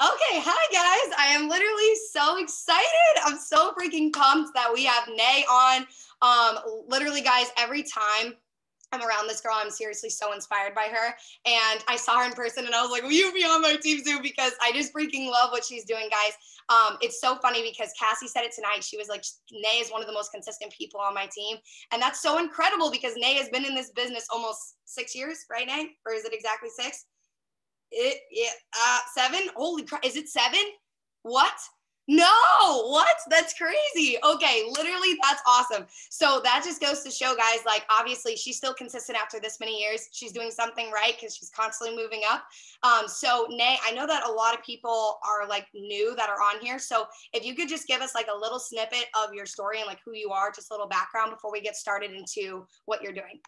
Okay, hi guys. I am literally so excited. I'm so freaking pumped that we have Nay on. Um, literally, guys, every time I'm around this girl, I'm seriously so inspired by her. And I saw her in person and I was like, Will you be on my team soon? Because I just freaking love what she's doing, guys. Um, it's so funny because Cassie said it tonight. She was like, Nay is one of the most consistent people on my team. And that's so incredible because Nay has been in this business almost six years, right, Nay? Or is it exactly six? It, yeah, uh, seven? Holy crap. Is it seven? What? No, what? That's crazy. Okay, literally, that's awesome. So that just goes to show, guys, like obviously she's still consistent after this many years. She's doing something right because she's constantly moving up. Um, so Nay, I know that a lot of people are like new that are on here. So if you could just give us like a little snippet of your story and like who you are, just a little background before we get started into what you're doing.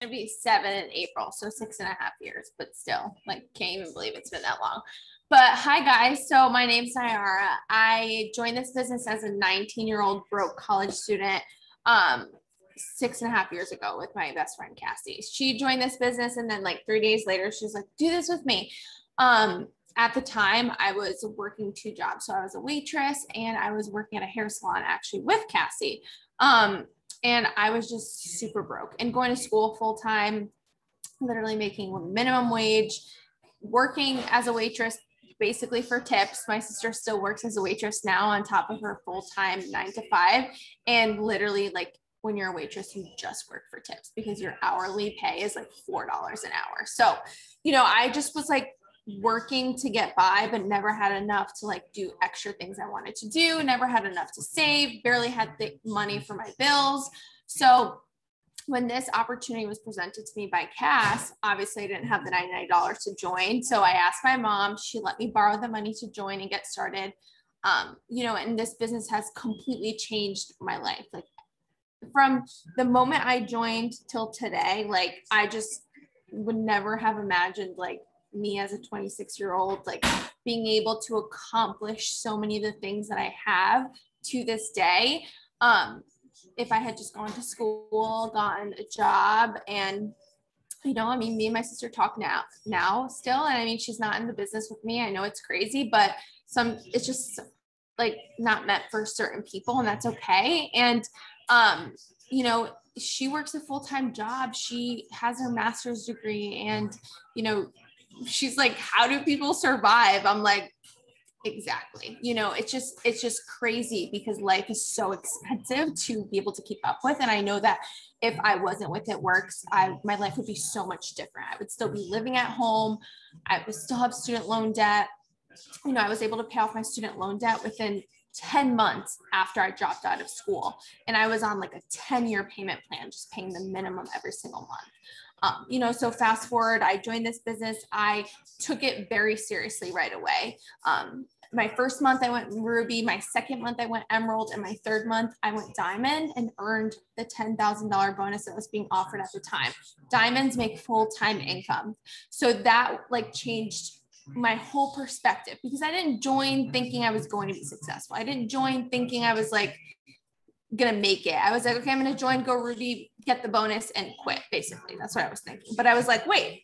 Gonna be seven in April, so six and a half years, but still, like, can't even believe it's been that long. But hi guys, so my name's Nayara. I joined this business as a 19 year old broke college student um, six and a half years ago with my best friend Cassie. She joined this business, and then like three days later, she's like, "Do this with me." Um, at the time, I was working two jobs, so I was a waitress and I was working at a hair salon actually with Cassie. Um, and I was just super broke and going to school full time, literally making minimum wage, working as a waitress basically for tips. My sister still works as a waitress now on top of her full time nine to five. And literally, like when you're a waitress, you just work for tips because your hourly pay is like $4 an hour. So, you know, I just was like working to get by, but never had enough to like do extra things I wanted to do, never had enough to save, barely had the money for my bills. So when this opportunity was presented to me by Cass, obviously I didn't have the $99 to join. So I asked my mom, she let me borrow the money to join and get started. Um, you know, and this business has completely changed my life. Like from the moment I joined till today, like I just would never have imagined like me as a 26 year old, like being able to accomplish so many of the things that I have to this day. Um, if I had just gone to school, gotten a job, and you know, I mean, me and my sister talk now, now still, and I mean, she's not in the business with me. I know it's crazy, but some, it's just like not meant for certain people, and that's okay. And, um, you know, she works a full time job. She has her master's degree, and you know, she's like, how do people survive? I'm like, exactly. You know, it's just, it's just crazy because life is so expensive to be able to keep up with. And I know that if I wasn't with It Works, I my life would be so much different. I would still be living at home. I would still have student loan debt. You know, I was able to pay off my student loan debt within 10 months after I dropped out of school. And I was on like a 10 year payment plan, just paying the minimum every single month. Um, you know, so fast forward, I joined this business. I took it very seriously right away. Um, my first month I went ruby, my second month I went emerald, and my third month I went diamond and earned the $10,000 bonus that was being offered at the time. Diamonds make full-time income. So that like changed my whole perspective because I didn't join thinking I was going to be successful. I didn't join thinking I was like gonna make it. I was like, okay, I'm gonna join Go Ruby, get the bonus, and quit. Basically, that's what I was thinking. But I was like, wait,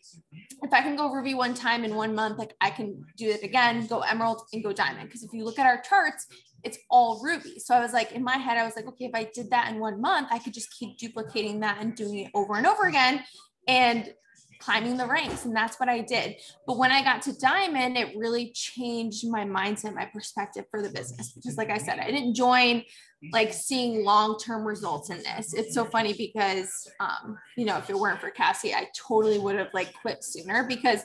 if I can go Ruby one time in one month, like I can do it again, go Emerald and go Diamond. Because if you look at our charts, it's all Ruby. So I was like, in my head, I was like, okay, if I did that in one month, I could just keep duplicating that and doing it over and over again. And climbing the ranks and that's what I did. But when I got to diamond, it really changed my mindset, my perspective for the business. Because like I said, I didn't join like seeing long-term results in this. It's so funny because um, you know, if it weren't for Cassie, I totally would have like quit sooner because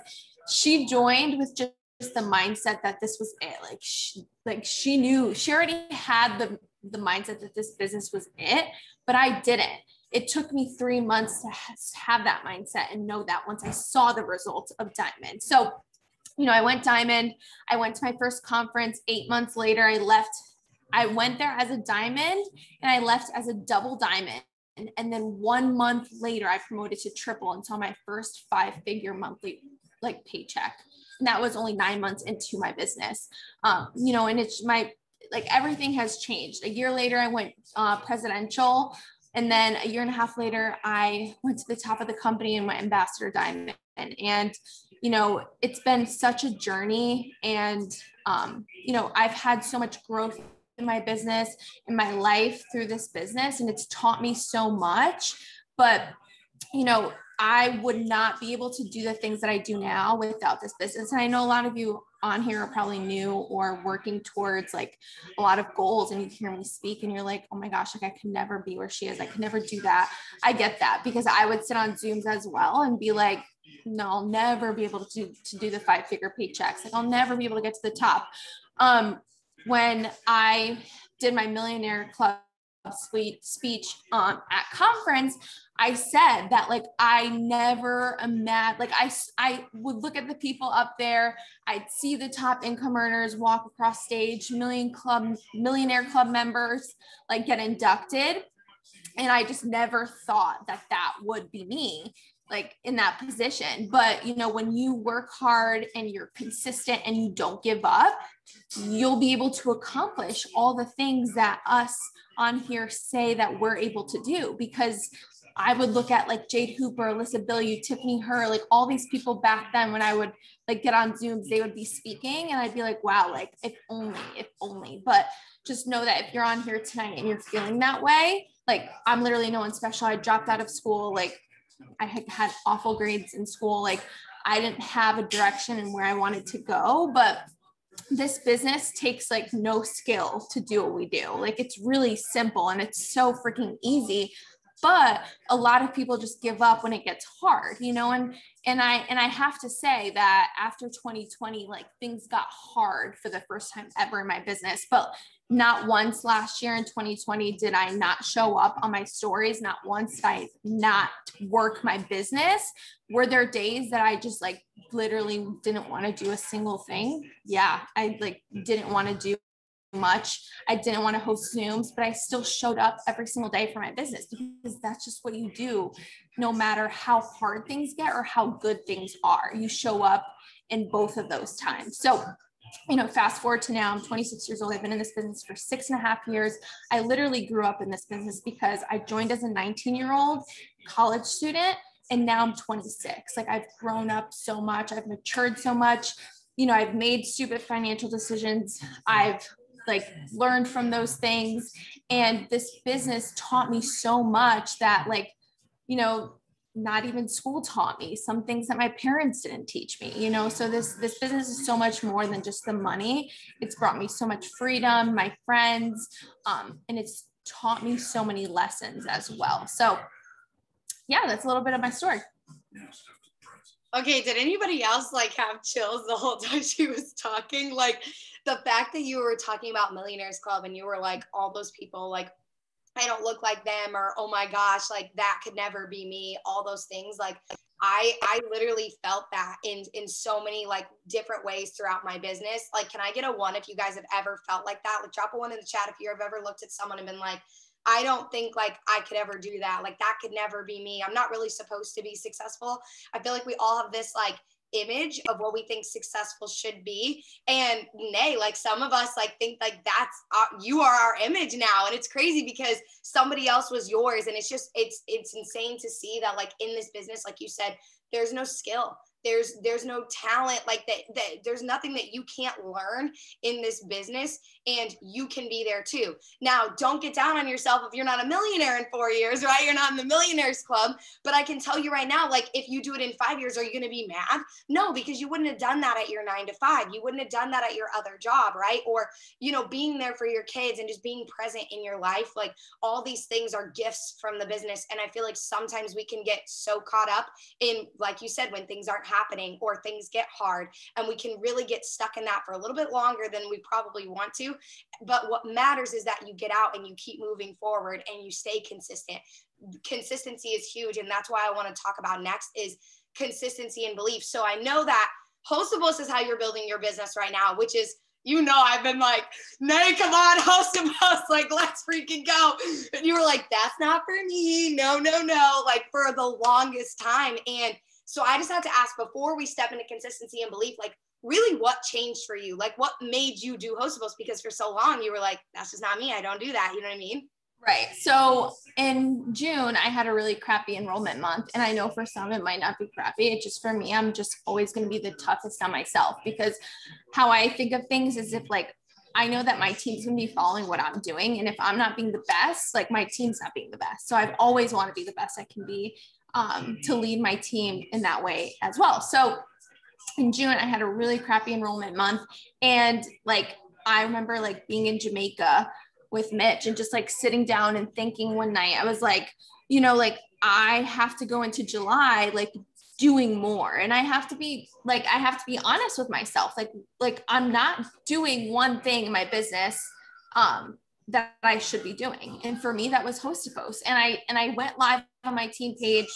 she joined with just the mindset that this was it. Like she, like she knew she already had the the mindset that this business was it, but I didn't it took me three months to have that mindset and know that once I saw the results of Diamond. So, you know, I went Diamond, I went to my first conference. Eight months later, I left. I went there as a diamond and I left as a double diamond. And then one month later, I promoted to triple and saw my first five figure monthly like paycheck. And that was only nine months into my business. Um, you know, and it's my like everything has changed. A year later, I went uh, presidential. And then a year and a half later, I went to the top of the company and went ambassador diamond. And you know, it's been such a journey. And, um, you know, I've had so much growth in my business, in my life through this business, and it's taught me so much. But, you know, I would not be able to do the things that I do now without this business. And I know a lot of you on here are probably new or working towards like a lot of goals and you hear me speak and you're like, oh my gosh, like I could never be where she is. I could never do that. I get that because I would sit on Zooms as well and be like, no, I'll never be able to do, to do the five figure paychecks. Like I'll never be able to get to the top. Um, when I did my millionaire club speech um, at conference, I said that like I never imagined, like I, I would look at the people up there, I'd see the top income earners walk across stage, million club, millionaire club members like get inducted. And I just never thought that that would be me like in that position. But you know, when you work hard and you're consistent and you don't give up, you'll be able to accomplish all the things that us on here say that we're able to do because I would look at like Jade Hooper, Alyssa Bilyeu, Tiffany Her, like all these people back then when I would like get on Zooms, they would be speaking and I'd be like, wow, like if only, if only. But just know that if you're on here tonight and you're feeling that way, like I'm literally no one special. I dropped out of school, like I had awful grades in school. Like I didn't have a direction and where I wanted to go, but this business takes like no skill to do what we do. Like it's really simple and it's so freaking easy. But a lot of people just give up when it gets hard, you know, and and I and I have to say that after 2020, like things got hard for the first time ever in my business. But not once last year in 2020 did I not show up on my stories. Not once did I not work my business. Were there days that I just like literally didn't want to do a single thing? Yeah, I like didn't want to do much. I didn't want to host Zooms, but I still showed up every single day for my business because that's just what you do, no matter how hard things get or how good things are. You show up in both of those times. So you know, fast forward to now, I'm 26 years old. I've been in this business for six and a half years. I literally grew up in this business because I joined as a 19 year old college student and now I'm 26. Like I've grown up so much, I've matured so much. You know, I've made stupid financial decisions. I've like learned from those things. And this business taught me so much that, like, you know, not even school taught me some things that my parents didn't teach me you know? So this this business is so much more than just the money. It's brought me so much freedom my friends um, and it's taught me so many lessons as well. So yeah that's a little bit of my story. Okay did anybody else like have chills the whole time she was talking? Like the fact that you were talking about millionaires club and you were like all those people like I don't look like them or oh my gosh, like that could never be me, all those things. Like I I literally felt that in in so many like different ways throughout my business. Like, can I get a one if you guys have ever felt like that? Like drop a one in the chat if you have ever looked at someone and been like, I don't think like I could ever do that. Like that could never be me. I'm not really supposed to be successful. I feel like we all have this like image of what we think successful should be. And nay like some of us like think like that's our, you are our image now. And it's crazy because somebody else was yours. And it's just it's it's insane to see that like in this business like you said there's no skill there's there's no talent like that, that there's nothing that you can't learn in this business and you can be there too. Now don't get down on yourself if you're not a millionaire in four years right? You're not in the millionaires club. But i can tell you right now like if you do it in five years are you going to be mad? No because you wouldn't have done that at your nine to five. You wouldn't have done that at your other job right? Or you know being there for your kids and just being present in your life like all these things are gifts from the business. And i feel like sometimes we can get so caught up in like you said when things aren't happening or things get hard and we can really get stuck in that for a little bit longer than we probably want to but what matters is that you get out and you keep moving forward and you stay consistent consistency is huge and that's why i want to talk about next is consistency and belief so i know that hostable is how you're building your business right now which is you know, I've been like, Nay, come on, host a house, like, let's freaking go. And you were like, that's not for me. No, no, no. Like for the longest time. And so I just had to ask before we step into consistency and belief, like really what changed for you? Like what made you do hostables? Because for so long you were like, that's just not me. I don't do that. You know what I mean? Right. So in June, I had a really crappy enrollment month. And I know for some it might not be crappy. It's just for me, I'm just always going to be the toughest on myself because how I think of things is if like I know that my team's gonna be following what I'm doing. And if I'm not being the best, like my team's not being the best. So I've always want to be the best I can be um, to lead my team in that way as well. So in June, I had a really crappy enrollment month. And like I remember like being in Jamaica with Mitch and just like sitting down and thinking one night, I was like, you know, like I have to go into July like doing more and I have to be like I have to be honest with myself. Like like I'm not doing one thing in my business um that I should be doing. And for me that was host to post. And I and I went live on my team page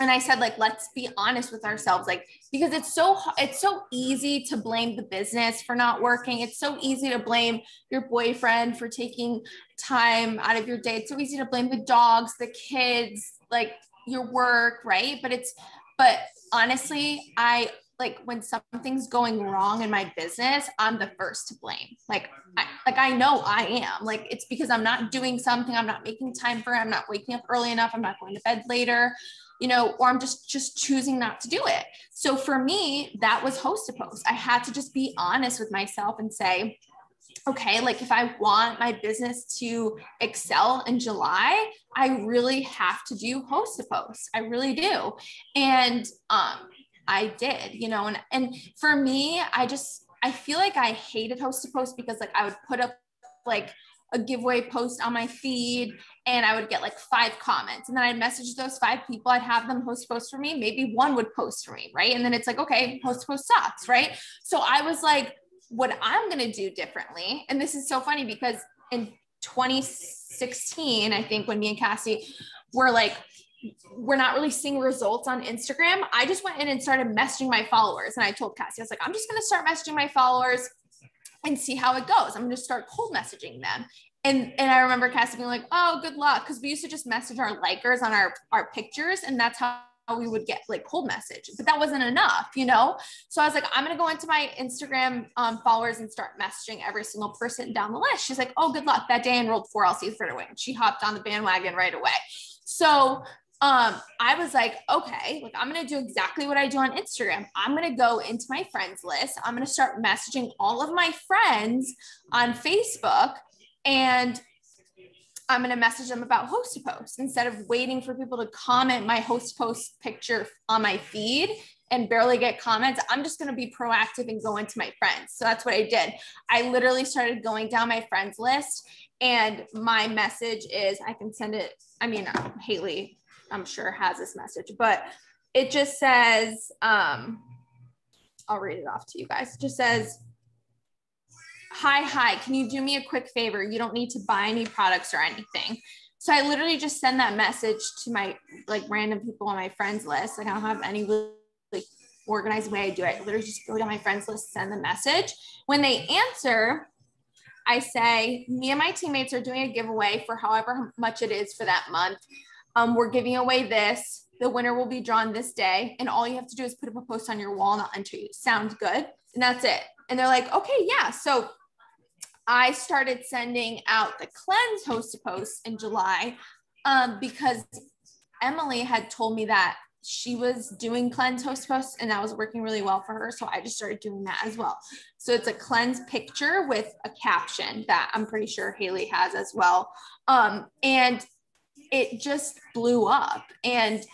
and I said like let's be honest with ourselves like because it's so it's so easy to blame the business for not working. It's so easy to blame your boyfriend for taking time out of your day. It's so easy to blame the dogs, the kids, like your work, right? But it's but honestly, I like when something's going wrong in my business, I'm the first to blame. Like, I, like I know I am. Like it's because I'm not doing something. I'm not making time for it. I'm not waking up early enough. I'm not going to bed later you know, or I'm just just choosing not to do it. So for me, that was host to post. I had to just be honest with myself and say, okay, like if I want my business to excel in July, I really have to do host to post. I really do. And um I did, you know, and and for me, I just I feel like I hated host to post because like I would put up like a giveaway post on my feed and I would get like five comments. And then I'd message those five people. I'd have them host post for me. Maybe one would post for me. Right. And then it's like, okay, host post sucks. Right. So I was like, what I'm to do differently. And this is so funny because in 2016, I think when me and Cassie were like, we're not really seeing results on Instagram. I just went in and started messaging my followers. And I told Cassie, I was like, I'm just going to start messaging my followers and see how it goes. I'm going to start cold messaging them. And, and I remember Cassie being like, oh, good luck. Cause we used to just message our likers on our, our pictures. And that's how we would get like cold message, but that wasn't enough, you know? So I was like, I'm going to go into my Instagram um, followers and start messaging every single person down the list. She's like, oh, good luck. That day enrolled four LCs right away. And she hopped on the bandwagon right away. So um, I was like, okay, like I'm gonna do exactly what I do on Instagram. I'm gonna go into my friends list. I'm gonna start messaging all of my friends on Facebook, and I'm gonna message them about host to post instead of waiting for people to comment my host post picture on my feed and barely get comments. I'm just gonna be proactive and go into my friends. So that's what I did. I literally started going down my friends list, and my message is I can send it. I mean, Hailee I'm sure has this message, but it just says, um, I'll read it off to you guys. It just says, Hi, hi, can you do me a quick favor? You don't need to buy any products or anything. So I literally just send that message to my like random people on my friends list. Like I don't have any like, organized way I do it. I literally just go down my friends list, send the message. When they answer, I say, me and my teammates are doing a giveaway for however much it is for that month um, we're giving away this. The winner will be drawn this day. And all you have to do is put up a post on your wall and I'll enter you. Sounds good. And that's it. And they're like, okay, yeah. So I started sending out the cleanse host to post in July um, because Emily had told me that she was doing cleanse host posts and that was working really well for her. So I just started doing that as well. So it's a cleanse picture with a caption that I'm pretty sure Hailee has as well. Um, and it just blew up. And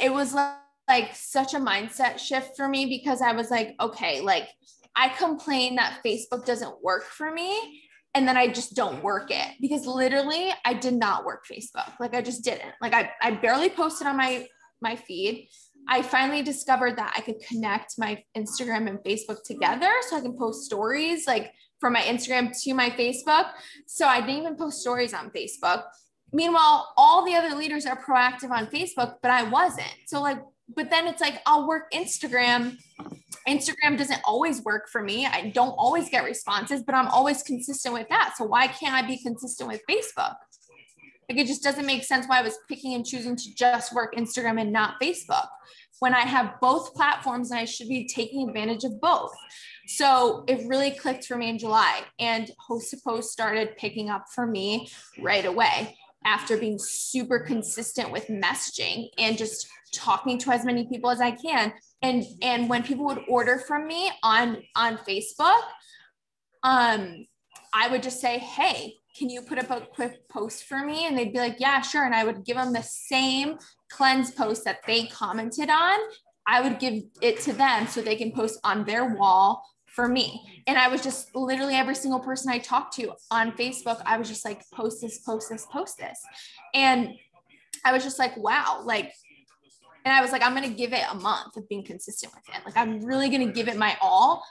it was like, like such a mindset shift for me because I was like, okay, like I complain that Facebook doesn't work for me. And then I just don't work it because literally I did not work Facebook. Like I just didn't. Like I, I barely posted on my my feed. I finally discovered that I could connect my Instagram and Facebook together so I can post stories like from my Instagram to my Facebook. So I didn't even post stories on Facebook. Meanwhile, all the other leaders are proactive on Facebook, but I wasn't. So, like, but then it's like I'll work Instagram. Instagram doesn't always work for me. I don't always get responses, but I'm always consistent with that. So, why can't I be consistent with Facebook? Like, it just doesn't make sense why I was picking and choosing to just work Instagram and not Facebook. when I have both platforms and I should be taking advantage of both. So it really clicked for me in July and Host to Post started picking up for me right away after being super consistent with messaging and just talking to as many people as I can. And and when people would order from me on on Facebook, um, I would just say, "Hey, can you put up a quick post for me?" And they'd be like, "Yeah, sure." And I would give them the same cleanse post that they commented on. I would give it to them so they can post on their wall for me. And I was just literally every single person I talked to on Facebook, I was just like, post this, post this, post this. And I was just like, wow, like, and I was like, I'm going to give it a month of being consistent with it. Like, I'm really going to give it my all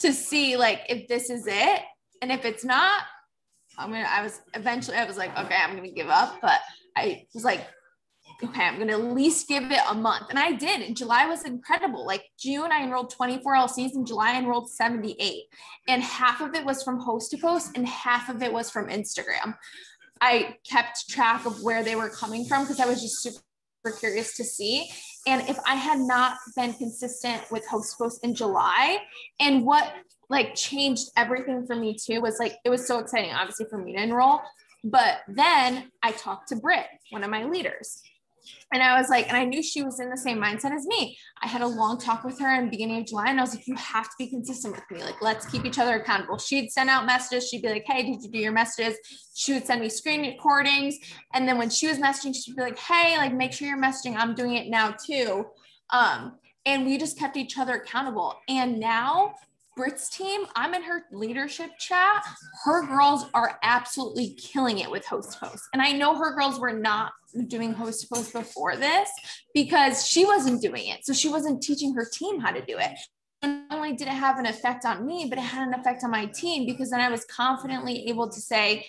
to see, like, if this is it. And if it's not, I'm going to, I was eventually, I was like, okay, I'm going to give up. But I was like, okay, I'm going to at least give it a month. And I did. And July was incredible. Like June, I enrolled 24 LCs, and July, I enrolled 78. And half of it was from host to post, and half of it was from Instagram. I kept track of where they were coming from because I was just super curious to see. And if I had not been consistent with host post in July, and what like changed everything for me too was like it was so exciting, obviously for me to enroll. But then I talked to Britt, one of my leaders, and I was like, and I knew she was in the same mindset as me. I had a long talk with her in the beginning of July, and I was like, you have to be consistent with me. Like, let's keep each other accountable. She'd send out messages. She'd be like, hey, did you do your messages? She would send me screen recordings. And then when she was messaging, she'd be like, hey, like, make sure you're messaging. I'm doing it now too. Um, and we just kept each other accountable. And now Britt's team, I'm in her leadership chat. Her girls are absolutely killing it with host post. And I know her girls were not doing host post before this because she wasn't doing it. So she wasn't teaching her team how to do it. And not only did it have an effect on me, but it had an effect on my team because then I was confidently able to say,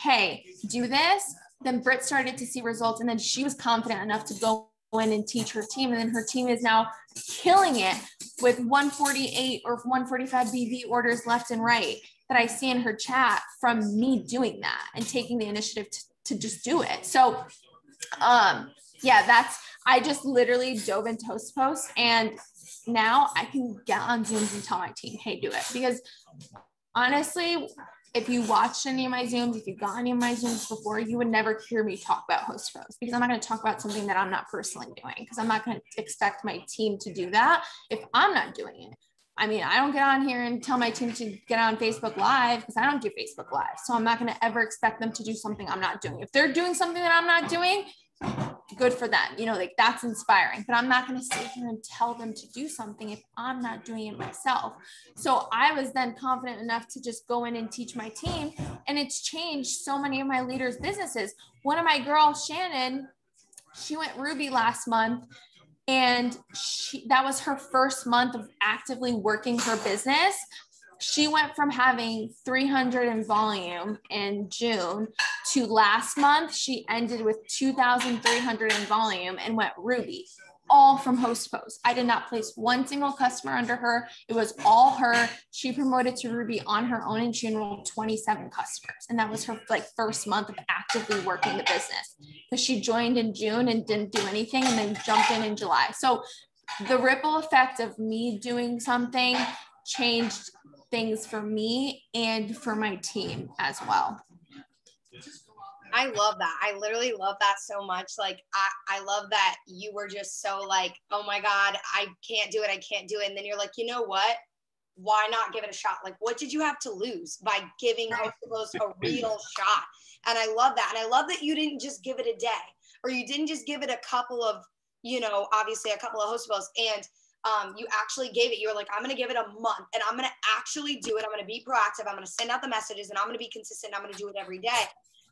hey, do this. Then Britt started to see results. And then she was confident enough to go in and teach her team. And then her team is now killing it with 148 or 145 BV orders left and right that I see in her chat from me doing that and taking the initiative to, to just do it. So, um, yeah, that's, I just literally dove into Host Post and now I can get on Zooms and tell my team, hey, do it. Because honestly, if you watched any of my Zooms, if you've got any of my Zooms before, you would never hear me talk about host pros because I'm not going to talk about something that I'm not personally doing because I'm not going to expect my team to do that if I'm not doing it. I mean, I don't get on here and tell my team to get on Facebook Live because I don't do Facebook Live. So I'm not going to ever expect them to do something I'm not doing. If they're doing something that I'm not doing, good for them. You know, like that's inspiring. But I'm not going to sit here and tell them to do something if I'm not doing it myself. So I was then confident enough to just go in and teach my team. And it's changed so many of my leaders' businesses. One of my girls, Shannon, she went Ruby last month. And she, that was her first month of actively working her business she went from having 300 in volume in June to last month, she ended with 2,300 in volume and went Ruby, all from Host Post. I did not place one single customer under her. It was all her. She promoted to Ruby on her own and she enrolled 27 customers. And that was her like first month of actively working the business because she joined in June and didn't do anything and then jumped in in July. So the ripple effect of me doing something changed things for me and for my team as well. I love that. I literally love that so much. Like I, I love that you were just so like, oh my God, I can't do it. I can't do it. And then you're like, you know what? Why not give it a shot? Like, what did you have to lose by giving Host a real shot? And I love that. And I love that you didn't just give it a day or you didn't just give it a couple of, you know, obviously a couple of host posts and um, you actually gave it. You were like, I'm going to give it a month and I'm going to actually do it. I'm going to be proactive. I'm going to send out the messages and I'm going to be consistent. I'm going to do it every day.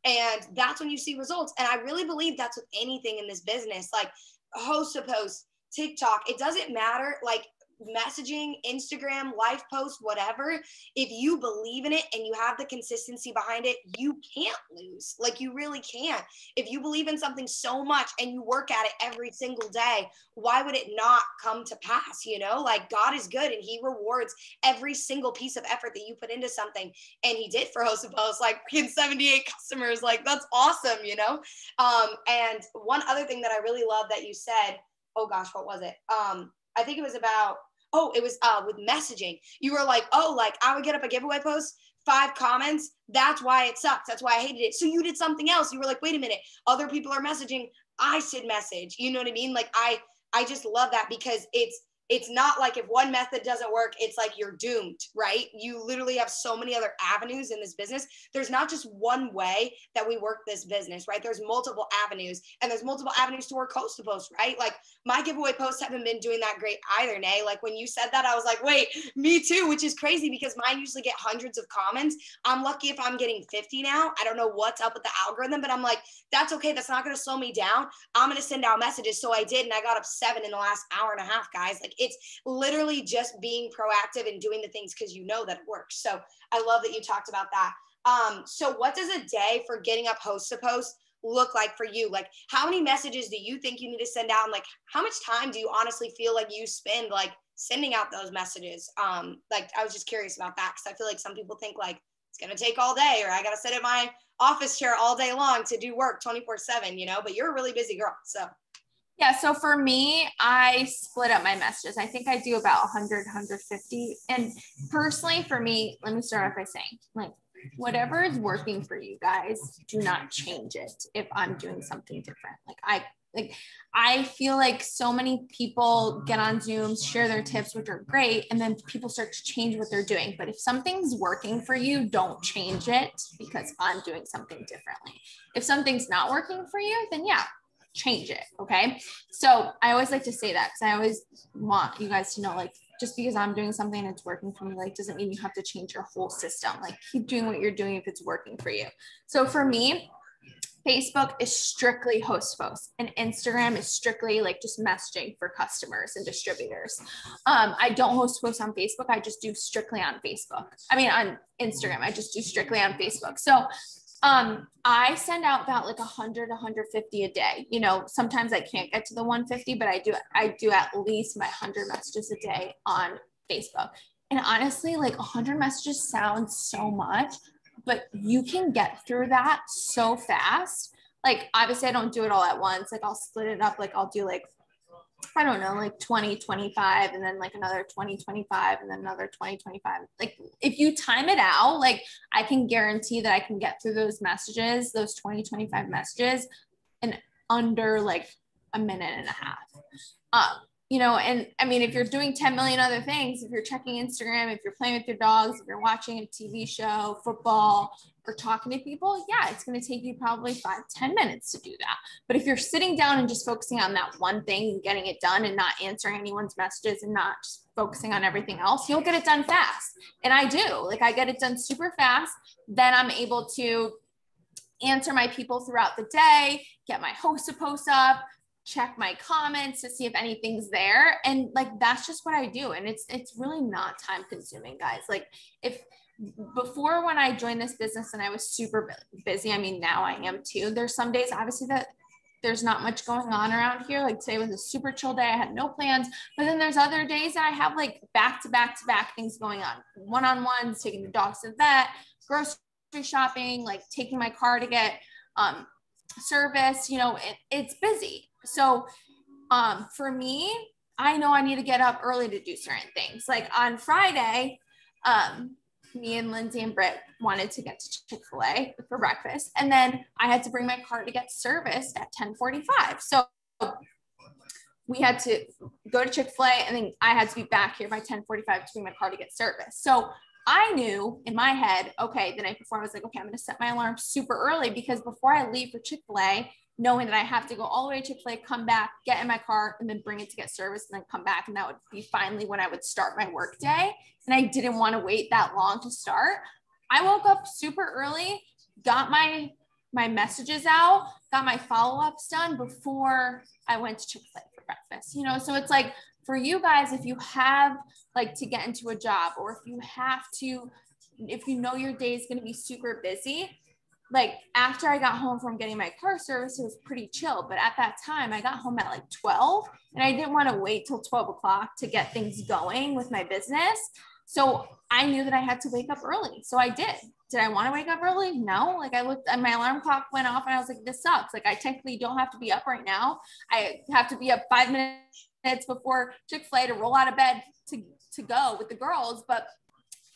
And that's when you see results. And I really believe that's with anything in this business, like host a post, TikTok. It doesn't matter. Like messaging, Instagram, life post, whatever, if you believe in it and you have the consistency behind it, you can't lose. Like you really can't. If you believe in something so much and you work at it every single day, why would it not come to pass? You know, like God is good and He rewards every single piece of effort that you put into something. And He did for Host of Post, like in 78 customers. Like that's awesome, you know? Um, and one other thing that I really love that you said oh gosh, what was it? Um, I think it was about oh, it was uh with messaging. You were like, oh, like I would get up a giveaway post, five comments. That's why it sucks. That's why I hated it. So you did something else. You were like, wait a minute, other people are messaging. I should message. You know what I mean? Like I I just love that because it's it's not like if one method doesn't work, it's like you're doomed, right? You literally have so many other avenues in this business. There's not just one way that we work this business, right? There's multiple avenues and there's multiple avenues to work host to post, right? Like my giveaway posts haven't been doing that great either, Nay. Like when you said that, I was like, wait, me too, which is crazy because mine usually get hundreds of comments. I'm lucky if I'm getting 50 now. I don't know what's up with the algorithm, but I'm like, that's okay. That's not going to slow me down. I'm going to send out messages. So I did, and I got up seven in the last hour and a half, guys. Like it's literally just being proactive and doing the things because you know that it works. So I love that you talked about that. Um, so what does a day for getting up host to post look like for you? Like how many messages do you think you need to send out? And like how much time do you honestly feel like you spend like sending out those messages? Um, like I was just curious about that because I feel like some people think like it's gonna take all day or I gotta sit at my office chair all day long to do work 24 7, you know, but you're a really busy girl. So yeah, so for me, I split up my messages. I think I do about 100, 150. And personally, for me, let me start off by saying, like, whatever is working for you guys, do not change it if I'm doing something different. Like, I like I feel like so many people get on Zooms, share their tips, which are great, and then people start to change what they're doing. But if something's working for you, don't change it because I'm doing something differently. If something's not working for you, then yeah, change it. Okay. So I always like to say that because I always want you guys to know like, just because I'm doing something and it's working for me, like, doesn't mean you have to change your whole system. Like, keep doing what you're doing if it's working for you. So for me, Facebook is strictly host posts and Instagram is strictly like just messaging for customers and distributors. Um, I don't host posts on Facebook. I just do strictly on Facebook. I mean, on Instagram, I just do strictly on Facebook. So um, I send out about like 100, 150 a day. You know, sometimes I can't get to the 150, but I do I do at least my 100 messages a day on Facebook. And honestly, like 100 messages sounds so much, but you can get through that so fast. Like obviously I don't do it all at once. Like I'll split it up. Like I'll do like I don't know, like 20, 25, and then like another 20, 25, and then another 20, 25. Like if you time it out, like I can guarantee that I can get through those messages, those 20, 25 messages in under like a minute and a half. Um, you know, and I mean, if you're doing 10 million other things, if you're checking Instagram, if you're playing with your dogs, if you're watching a TV show, football, or talking to people, yeah, it's going to take you probably five, 10 minutes to do that. But if you're sitting down and just focusing on that one thing and getting it done and not answering anyone's messages and not just focusing on everything else, you'll get it done fast. And I do, like, I get it done super fast. Then I'm able to answer my people throughout the day, get my host to post up, check my comments to see if anything's there. And like that's just what i do. And it's it's really not time consuming guys. Like if before when i joined this business and i was super busy i mean now i am too there's some days obviously that there's not much going on around here. Like today was a super chill day. I had no plans. But then there's other days that i have like back to back to back things going on. One-on-ones taking the dogs to vet grocery shopping like taking my car to get um service you know it, it's busy so um, for me, I know I need to get up early to do certain things. Like on Friday, um, me and Lindsay and Britt wanted to get to Chick-fil-A for breakfast. And then I had to bring my car to get serviced at 1045. So we had to go to Chick-fil-A and then I had to be back here by 1045 to bring my car to get serviced. So I knew in my head, okay, the night before I was like, okay, I'm going to set my alarm super early because before I leave for Chick-fil-A, knowing that I have to go all the way to Chick-fil-A, come back, get in my car, and then bring it to get service, and then come back. And that would be finally when I would start my work day. And I didn't want to wait that long to start. I woke up super early, got my my messages out, got my follow-ups done before I went to Chick-fil-A for breakfast. You know, so it's like for you guys, if you have like to get into a job or if you have to, if you know your day is going to be super busy, like after I got home from getting my car service, it was pretty chill. But at that time, I got home at like 12 and I didn't want to wait till 12 o'clock to get things going with my business. So I knew that I had to wake up early. So I did. Did I want to wake up early? No. Like I looked and my alarm clock went off and I was like, this sucks. Like I technically don't have to be up right now. I have to be up five minutes before Chick-fil-A to roll out of bed to, to go with the girls. But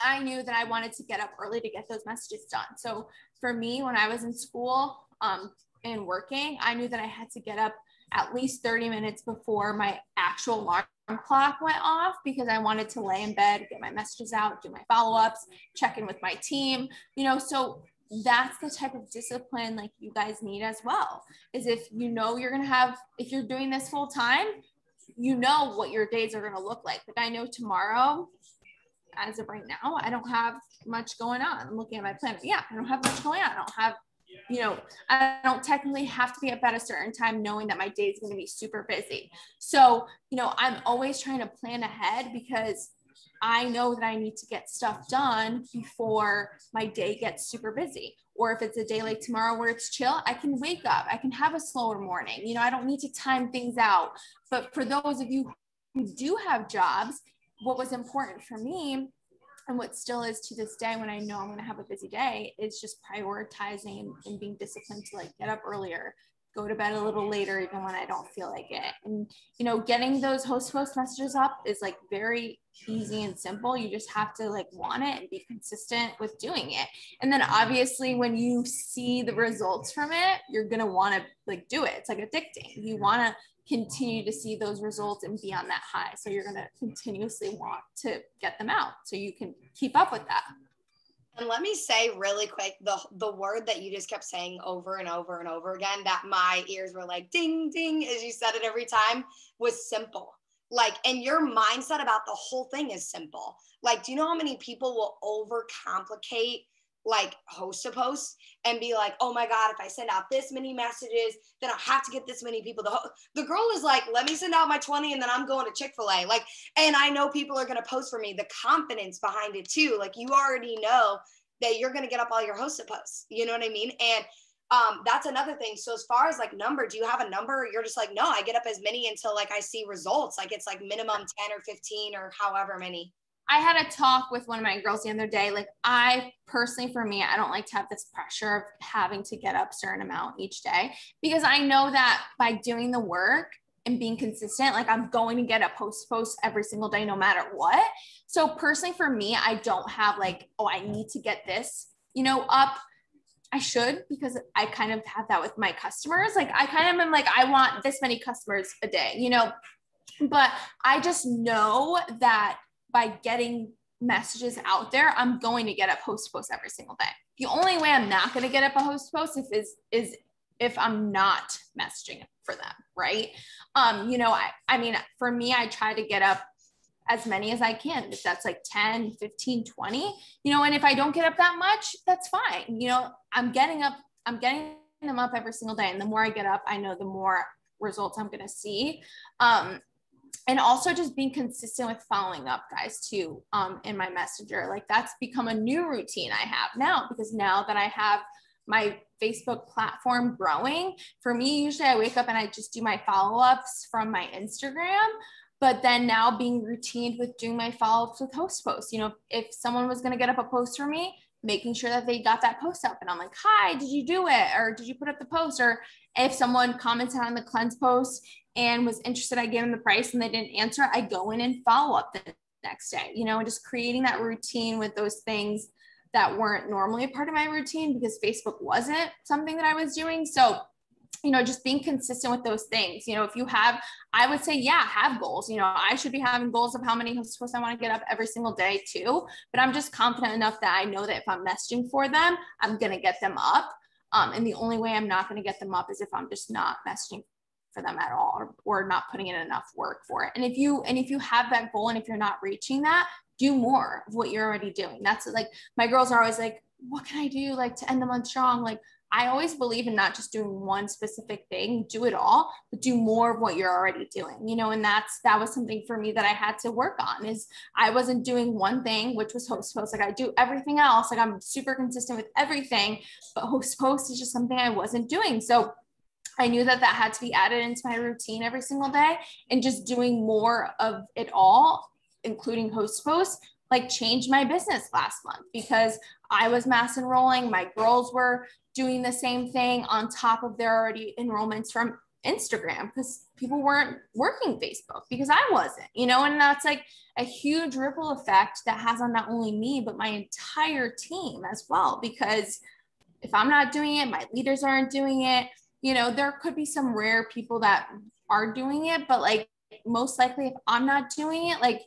I knew that I wanted to get up early to get those messages done. So for me, when I was in school um, and working, I knew that I had to get up at least 30 minutes before my actual alarm clock went off because I wanted to lay in bed, get my messages out, do my follow ups, check in with my team, you know. So that's the type of discipline like you guys need as well. Is if you know you're going to have, if you're doing this full time, you know what your days are going to look like. Like I know tomorrow, as of right now, I don't have much going on. I'm looking at my planner. Yeah, I don't have much going on. I don't have you know, I don't technically have to be up at a certain time knowing that my day is going to be super busy. So, you know, I'm always trying to plan ahead because I know that I need to get stuff done before my day gets super busy. Or if it's a day like tomorrow where it's chill, I can wake up, I can have a slower morning. You know, I don't need to time things out. But for those of you who do have jobs, what was important for me and what still is to this day when I know I'm going to have a busy day is just prioritizing and being disciplined to like get up earlier, go to bed a little later, even when I don't feel like it. And, you know, getting those host post messages up is like very easy and simple. You just have to like want it and be consistent with doing it. And then obviously when you see the results from it, you're going to want to like do it. It's like addicting. You want to continue to see those results and be on that high. So you're going to continuously want to get them out so you can keep up with that. And let me say really quick the the word that you just kept saying over and over and over again that my ears were like ding ding as you said it every time was simple. Like and your mindset about the whole thing is simple. Like do you know how many people will overcomplicate like host a post and be like, oh my God, if I send out this many messages, then I have to get this many people. The, ho- the girl is like, let me send out my 20 and then I'm going to Chick fil A. Like, and I know people are going to post for me. The confidence behind it too. Like, you already know that you're going to get up all your hosted posts. You know what I mean? And um, that's another thing. So as far as like number, do you have a number? You're just like, no, I get up as many until like I see results. Like it's like minimum 10 or 15 or however many. I had a talk with one of my girls the other day. Like, I personally, for me, I don't like to have this pressure of having to get up certain amount each day because I know that by doing the work and being consistent, like I'm going to get a post post every single day, no matter what. So, personally, for me, I don't have like, oh, I need to get this, you know, up. I should because I kind of have that with my customers. Like, I kind of am like, I want this many customers a day, you know, but I just know that by getting messages out there, I'm going to get a post post every single day. The only way I'm not going to get up a host post if is is if I'm not messaging for them, right? Um, you know, I I mean, for me, I try to get up as many as I can. If that's like 10, 15, 20, you know, and if I don't get up that much, that's fine. You know, I'm getting up, I'm getting them up every single day. And the more I get up, I know the more results I'm going to see. Um, and also just being consistent with following up guys too um, in my messenger. Like that's become a new routine i have now because now that i have my facebook platform growing for me usually i wake up and i just do my follow-ups from my instagram but then now being routined with doing my follow-ups with host posts. You know if someone was going to get up a post for me making sure that they got that post up and i'm like hi did you do it? or did you put up the post? or if someone commented on the cleanse post and was interested, I gave them the price and they didn't answer, I go in and follow up the next day, you know, and just creating that routine with those things that weren't normally a part of my routine because Facebook wasn't something that I was doing. So, you know, just being consistent with those things. You know, if you have, I would say, yeah, have goals. You know, I should be having goals of how many posts I want to get up every single day too. But I'm just confident enough that I know that if I'm messaging for them, I'm going to get them up. Um, and the only way I'm not going to get them up is if I'm just not messaging for them at all or, or not putting in enough work for it. And if you and if you have that goal and if you're not reaching that do more of what you're already doing. That's like my girls are always like what can i do like to end the month strong? Like i always believe in not just doing one specific thing do it all but do more of what you're already doing you know and that's that was something for me that i had to work on is i wasn't doing one thing which was host post like i do everything else. Like i'm super consistent with everything but host post is just something i wasn't doing. So I knew that that had to be added into my routine every single day and just doing more of it all, including host posts, like changed my business last month because I was mass enrolling. My girls were doing the same thing on top of their already enrollments from Instagram because people weren't working Facebook because I wasn't, you know, and that's like a huge ripple effect that has on not only me, but my entire team as well. Because if I'm not doing it, my leaders aren't doing it, you know, there could be some rare people that are doing it, but like most likely if I'm not doing it, like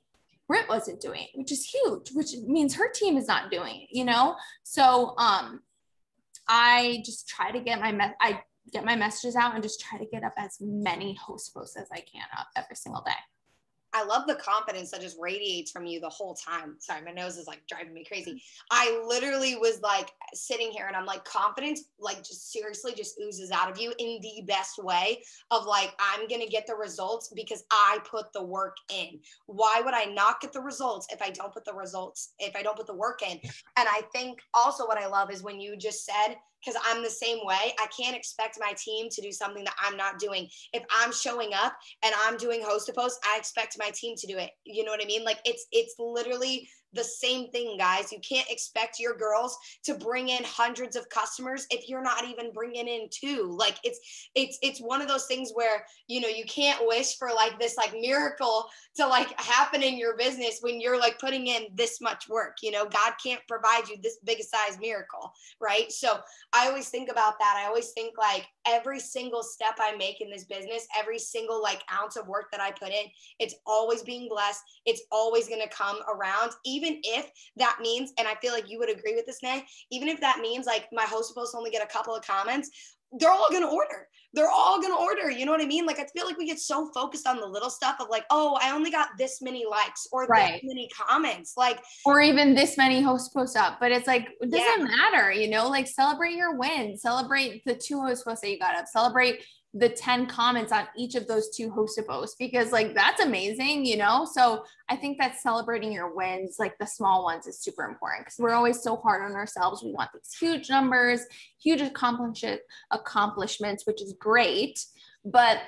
Britt wasn't doing it, which is huge, which means her team is not doing it, you know? So um I just try to get my me- I get my messages out and just try to get up as many host posts as I can up every single day. I love the confidence that just radiates from you the whole time. Sorry, my nose is like driving me crazy. I literally was like sitting here and I'm like, confidence, like just seriously just oozes out of you in the best way of like, I'm going to get the results because I put the work in. Why would I not get the results if I don't put the results, if I don't put the work in? And I think also what I love is when you just said, because I'm the same way. I can't expect my team to do something that I'm not doing. If I'm showing up and I'm doing host to post, I expect my team to do it. You know what I mean? Like it's it's literally the same thing, guys. You can't expect your girls to bring in hundreds of customers if you're not even bringing in two. Like it's it's it's one of those things where you know you can't wish for like this like miracle to like happen in your business when you're like putting in this much work. You know, God can't provide you this big a size miracle, right? So I always think about that. I always think like every single step I make in this business, every single like ounce of work that I put in, it's always being blessed. It's always going to come around, even if that means, and I feel like you would agree with this, Nay, even if that means like my host supposed to only get a couple of comments, they're all going to order. They're all going to order. You know what I mean? Like, I feel like we get so focused on the little stuff of like, oh, I only got this many likes or right. this many comments. Like, or even this many host posts up. But it's like, it doesn't yeah. matter, you know, like celebrate your win, celebrate the two host posts that you got up, celebrate the 10 comments on each of those two hosted posts because like that's amazing, you know? So I think that celebrating your wins, like the small ones is super important because we're always so hard on ourselves. We want these huge numbers, huge accomplishment accomplishments, which is great. But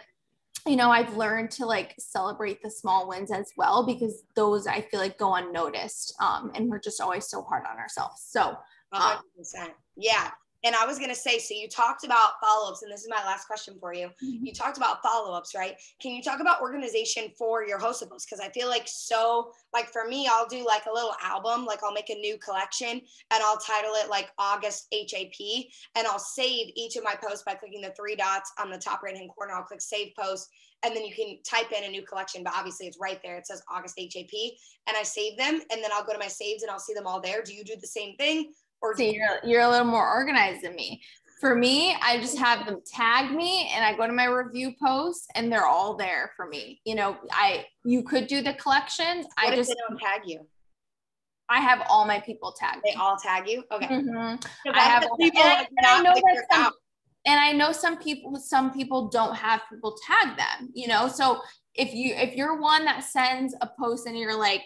you know, I've learned to like celebrate the small wins as well because those I feel like go unnoticed. Um, and we're just always so hard on ourselves. So, um, 100%. Yeah. And I was going to say, so you talked about follow ups, and this is my last question for you. Mm-hmm. You talked about follow ups, right? Can you talk about organization for your hostables? Because I feel like so, like for me, I'll do like a little album, like I'll make a new collection and I'll title it like August HAP, and I'll save each of my posts by clicking the three dots on the top right hand corner. I'll click save post, and then you can type in a new collection, but obviously it's right there. It says August HAP, and I save them, and then I'll go to my saves and I'll see them all there. Do you do the same thing? Or so you're you're a little more organized than me. For me, I just have them tag me and I go to my review posts and they're all there for me. You know, I you could do the collections. What I just don't tag you. I have all my people tagged. They all tag you? Okay. Mm-hmm. I have people and, and I know that some, and I know some people some people don't have people tag them, you know. So if you if you're one that sends a post and you're like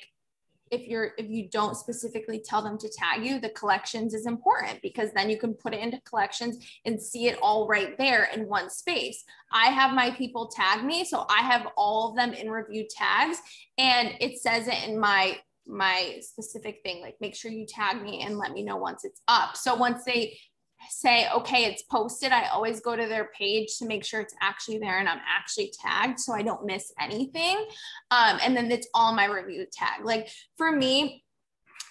if you're if you don't specifically tell them to tag you the collections is important because then you can put it into collections and see it all right there in one space. I have my people tag me so i have all of them in review tags and it says it in my my specific thing like make sure you tag me and let me know once it's up. So once they say, okay, it's posted, I always go to their page to make sure it's actually there and I'm actually tagged so I don't miss anything. Um, and then it's all my review tag. Like for me,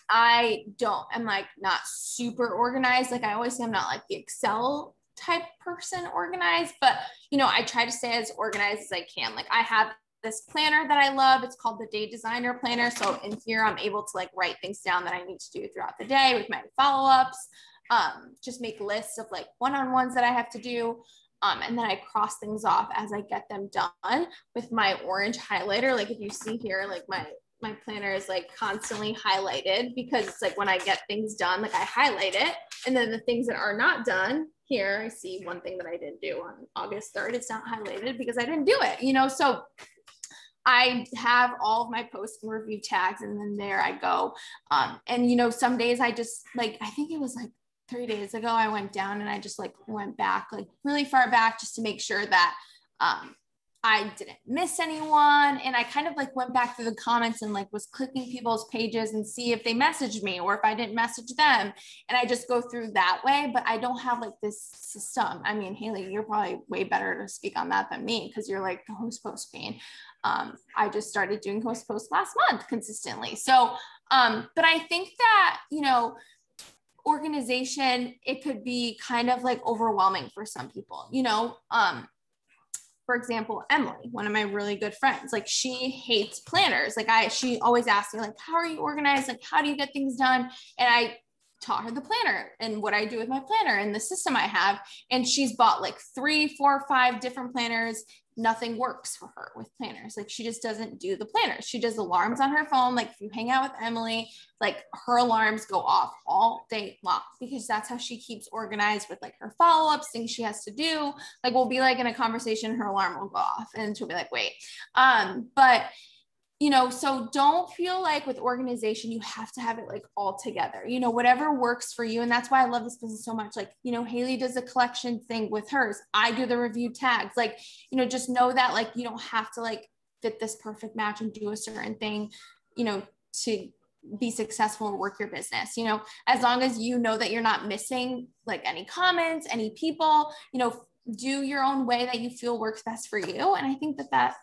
I don't, I'm like not super organized. Like I always say, I'm not like the Excel type person organized, but you know, I try to stay as organized as I can. Like I have this planner that I love. It's called the Day Designer Planner. So in here, I'm able to like write things down that I need to do throughout the day with my follow ups um, just make lists of like one-on-ones that I have to do. Um, and then I cross things off as I get them done with my orange highlighter. Like if you see here, like my my planner is like constantly highlighted because it's like when I get things done, like I highlight it. And then the things that are not done, here I see one thing that I didn't do on August 3rd. It's not highlighted because I didn't do it, you know? So I have all of my post and review tags and then there I go. Um, and you know, some days I just like, I think it was like three days ago, I went down and I just like went back, like really far back, just to make sure that um, I didn't miss anyone. And I kind of like went back through the comments and like was clicking people's pages and see if they messaged me or if I didn't message them. And I just go through that way. But I don't have like this system. I mean, Hailee, you're probably way better to speak on that than me because you're like the host post queen. Um, I just started doing host post last month consistently. So, um, but I think that, you know, organization, it could be kind of like overwhelming for some people, you know, um, for example, Emily, one of my really good friends, like she hates planners. Like I, she always asks me like, how are you organized? Like, how do you get things done? And I taught her the planner and what I do with my planner and the system I have. And she's bought like three, four, five different planners nothing works for her with planners. Like she just doesn't do the planners. She does alarms on her phone. Like if you hang out with Emily, like her alarms go off all day long because that's how she keeps organized with like her follow-ups, things she has to do. Like we'll be like in a conversation, her alarm will go off and she'll be like, wait. Um, but you know, so don't feel like with organization, you have to have it like all together, you know, whatever works for you. And that's why I love this business so much. Like, you know, Hailee does a collection thing with hers. I do the review tags. Like, you know, just know that like you don't have to like fit this perfect match and do a certain thing, you know, to be successful and work your business you know as long as you know that you're not missing like any comments any people you know do your own way that you feel works best for you and i think that that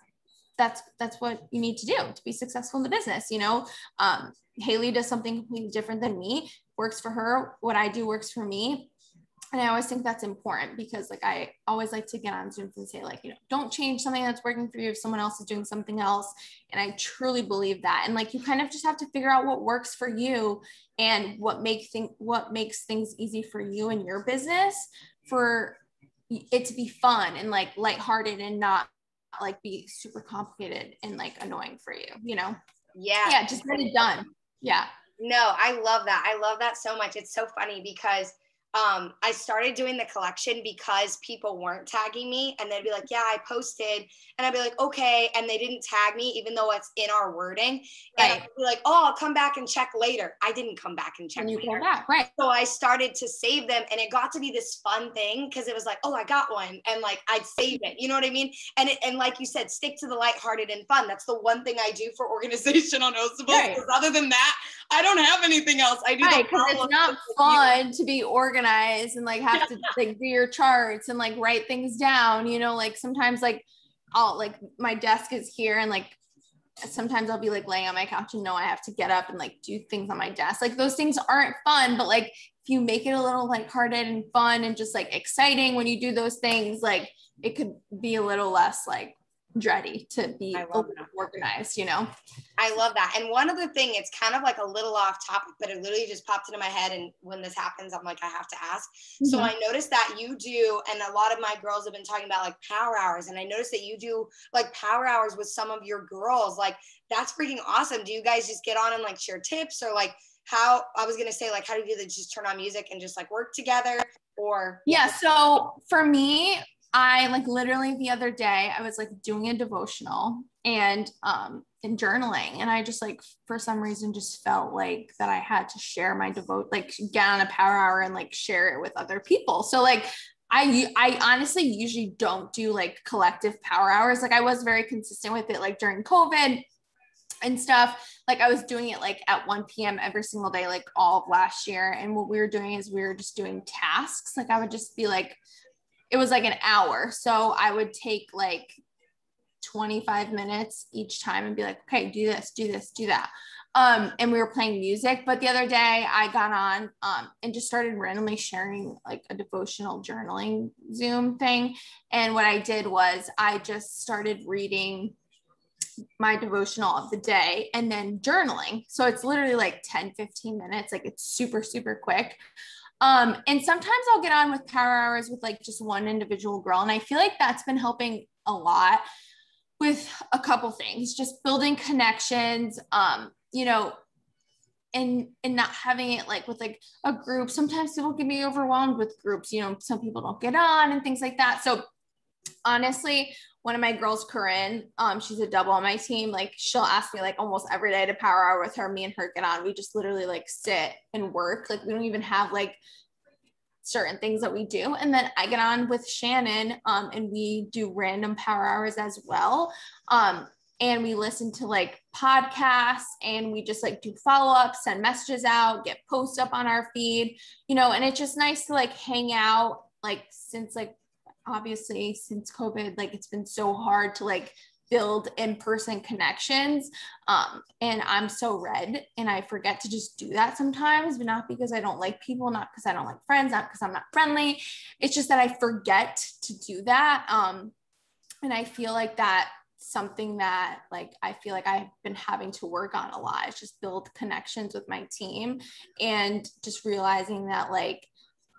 that's that's what you need to do to be successful in the business you know? Um, hailee does something completely different than me works for her what i do works for me. And i always think that's important because like i always like to get on zooms and say like you know don't change something that's working for you if someone else is doing something else. And i truly believe that. And like you kind of just have to figure out what works for you and what make thing what makes things easy for you and your business for it to be fun and like lighthearted and not like be super complicated and like annoying for you, you know? Yeah. Yeah, just get it done. Yeah. No, I love that. I love that so much. It's so funny because um, I started doing the collection because people weren't tagging me and they'd be like, yeah, I posted. And I'd be like, okay. And they didn't tag me, even though it's in our wording. Right. And I'd be like, oh, I'll come back and check later. I didn't come back and check and you later. back, right. So I started to save them and it got to be this fun thing because it was like, oh, I got one. And like, I'd save it. You know what I mean? And it, and like you said, stick to the lighthearted and fun. That's the one thing I do for organization on Hostables. Right. Other than that, I don't have anything else. I do right, because it's not fun to be organized and like have to like do your charts and like write things down. You know, like sometimes like I'll like my desk is here and like sometimes I'll be like laying on my couch and know I have to get up and like do things on my desk. Like those things aren't fun, but like if you make it a little like hearted and fun and just like exciting when you do those things, like it could be a little less like dready to be organized, you know? I love that. And one other thing, it's kind of like a little off topic, but it literally just popped into my head. And when this happens, I'm like, I have to ask. Mm-hmm. So I noticed that you do, and a lot of my girls have been talking about like power hours. And I noticed that you do like power hours with some of your girls. Like, that's freaking awesome. Do you guys just get on and like share tips or like, how I was gonna say, like, how do you do that? Just turn on music and just like work together, or yeah. So for me, I like literally the other day I was like doing a devotional and um and journaling and I just like for some reason just felt like that I had to share my devote like get on a power hour and like share it with other people. So like I I honestly usually don't do like collective power hours. Like I was very consistent with it like during COVID and stuff. Like I was doing it like at 1 p.m. every single day, like all of last year. And what we were doing is we were just doing tasks. Like I would just be like, it was like an hour. So I would take like 25 minutes each time and be like, okay, do this, do this, do that. Um, and we were playing music. But the other day I got on um, and just started randomly sharing like a devotional journaling Zoom thing. And what I did was I just started reading my devotional of the day and then journaling. So it's literally like 10, 15 minutes. Like it's super, super quick. Um, and sometimes I'll get on with power hours with like just one individual girl. And I feel like that's been helping a lot with a couple things, just building connections, um, you know, and and not having it like with like a group. Sometimes people can be overwhelmed with groups, you know, some people don't get on and things like that. So honestly, one of my girls, Corinne, um, she's a double on my team. Like she'll ask me like almost every day to power hour with her. Me and her get on. We just literally like sit and work. Like we don't even have like certain things that we do. And then I get on with Shannon um, and we do random power hours as well. Um, and we listen to like podcasts and we just like do follow ups, send messages out, get posts up on our feed, you know, and it's just nice to like hang out like since like obviously since COVID, like it's been so hard to like build in-person connections um, and i'm so red and i forget to just do that sometimes but not because i don't like people not because i don't like friends not because i'm not friendly it's just that i forget to do that um, and i feel like that something that like I feel like I've been having to work on a lot. It's just build connections with my team and just realizing that like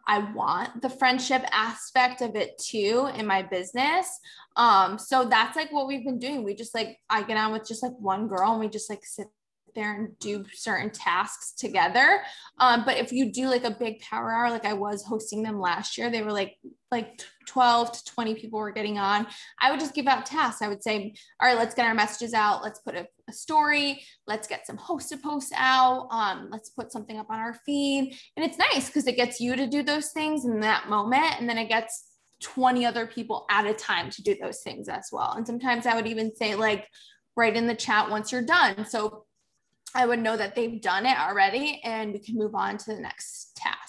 I want the friendship aspect of it too in my business. Um, so that's like what we've been doing. We just like I get on with just like one girl and we just like sit there and do certain tasks together. Um, but if you do like a big power hour, like I was hosting them last year, they were like like 12 to 20 people were getting on. I would just give out tasks. I would say, all right, let's get our messages out. Let's put a, a story. Let's get some hosted posts out. Um, let's put something up on our feed. And it's nice because it gets you to do those things in that moment. And then it gets 20 other people at a time to do those things as well. And sometimes I would even say, like, write in the chat once you're done. So I would know that they've done it already and we can move on to the next task.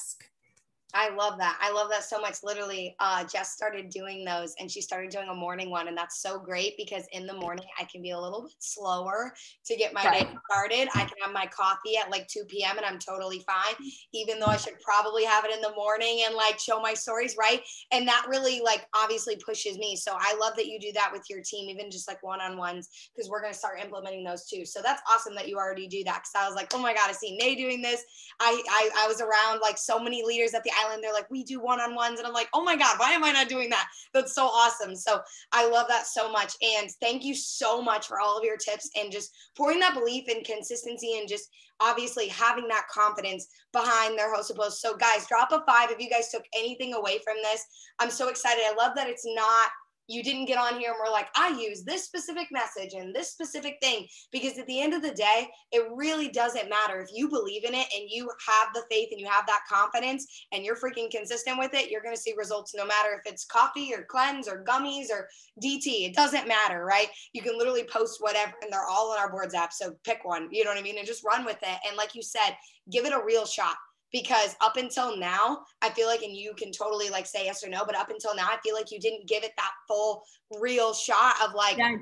I love that. I love that so much. Literally, uh, Jess started doing those and she started doing a morning one. And that's so great because in the morning, I can be a little bit slower to get my right. day started. I can have my coffee at like 2 p.m. and I'm totally fine, even though I should probably have it in the morning and like show my stories, right? And that really, like, obviously pushes me. So I love that you do that with your team, even just like one on ones, because we're going to start implementing those too. So that's awesome that you already do that. Cause I was like, oh my God, I see Nay doing this. I, I, I was around like so many leaders at the island. They're like, we do one on ones. And I'm like, oh my God, why am I not doing that? That's so awesome. So I love that so much. And thank you so much for all of your tips and just pouring that belief and consistency and just obviously having that confidence behind their hosted posts. So guys, drop a five if you guys took anything away from this. I'm so excited. I love that it's not you didn't get on here and we're like, I use this specific message and this specific thing. Because at the end of the day, it really doesn't matter. If you believe in it and you have the faith and you have that confidence and you're freaking consistent with it, you're going to see results no matter if it's coffee or cleanse or gummies or DT. It doesn't matter, right? You can literally post whatever and they're all in our boards app. So pick one, you know what I mean? And just run with it. And like you said, give it a real shot because up until now, I feel like, and you can totally like say yes or no, but up until now, I feel like you didn't give it that full real shot of like, yeah,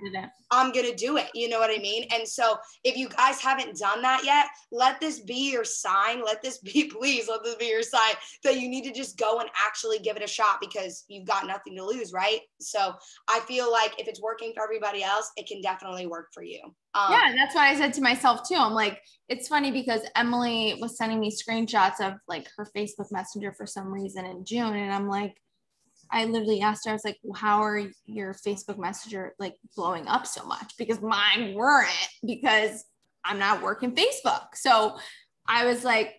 I'm going to do it. You know what I mean? And so if you guys haven't done that yet, let this be your sign. Let this be, please let this be your sign that you need to just go and actually give it a shot because you've got nothing to lose, right? So I feel like if it's working for everybody else, it can definitely work for you. Um, yeah, that's what I said to myself too. I'm like, it's funny because Emily was sending me screenshots of like her Facebook Messenger for some reason in June, and I'm like, I literally asked her, I was like, well, how are your Facebook Messenger like blowing up so much? Because mine weren't because I'm not working Facebook. So I was like,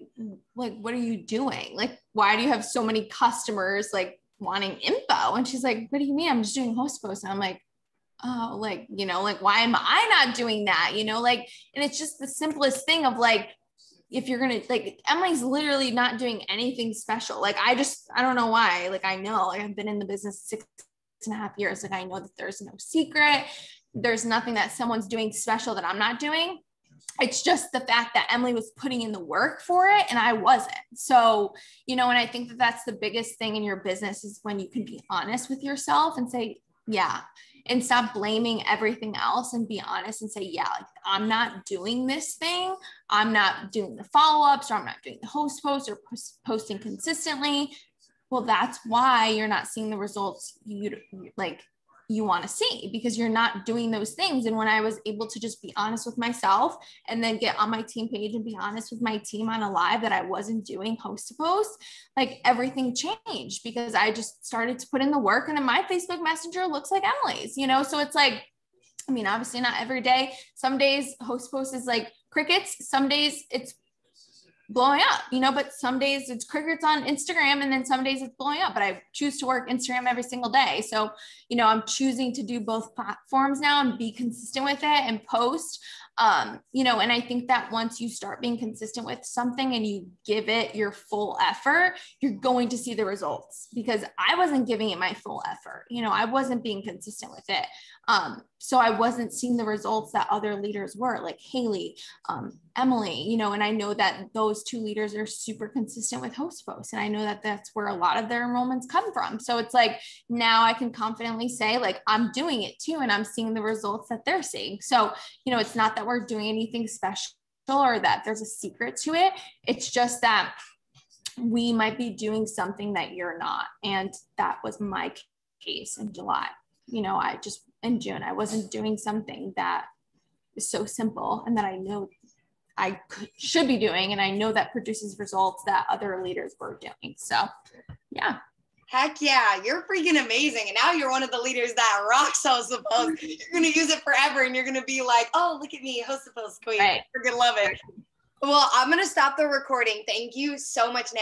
like, what are you doing? Like, why do you have so many customers like wanting info? And she's like, what do you mean? I'm just doing host posts. And I'm like, oh, like, you know, like, why am I not doing that? You know, like, and it's just the simplest thing of like, if you're gonna like Emily's literally not doing anything special. Like I just I don't know why. Like I know like I've been in the business six and a half years. Like I know that there's no secret. There's nothing that someone's doing special that I'm not doing. It's just the fact that Emily was putting in the work for it and I wasn't. So, you know, and I think that that's the biggest thing in your business is when you can be honest with yourself and say, yeah, and stop blaming everything else and be honest and say, yeah, like I'm not doing this thing. I'm not doing the follow ups or I'm not doing the host posts or post- posting consistently. Well, that's why you're not seeing the results you like you want to see because you're not doing those things. And when I was able to just be honest with myself and then get on my team page and be honest with my team on a live that I wasn't doing host to post, like everything changed because I just started to put in the work. And then my Facebook Messenger looks like Emily's, you know? So it's like, I mean, obviously not every day. Some days host post is like crickets. Some days it's blowing up, you know, but some days it's crickets on Instagram and then some days it's blowing up, but I choose to work Instagram every single day. So, you know, I'm choosing to do both platforms now and be consistent with it and post. Um, you know, and I think that once you start being consistent with something and you give it your full effort, you're going to see the results because I wasn't giving it my full effort. You know, I wasn't being consistent with it. Um, so I wasn't seeing the results that other leaders were, like Hailee, um, Emily, you know, and I know that those two leaders are super consistent with host posts. And I know that that's where a lot of their enrollments come from. So it's like now I can confidently say, like, I'm doing it too, and I'm seeing the results that they're seeing. So, you know, it's not that we're doing anything special or that there's a secret to it. It's just that we might be doing something that you're not. And that was my case in July. You know, I just in June. I wasn't doing something that is so simple and that I know I could, should be doing, and I know that produces results that other leaders were doing. So, yeah. Heck yeah, you're freaking amazing. And now you're one of the leaders that rocks Host the Post. You're going to use it forever and you're going to be like, oh, look at me, Host the Post queen. Right. You're going to love it. Well, I'm going to stop the recording. Thank you so much, Nay.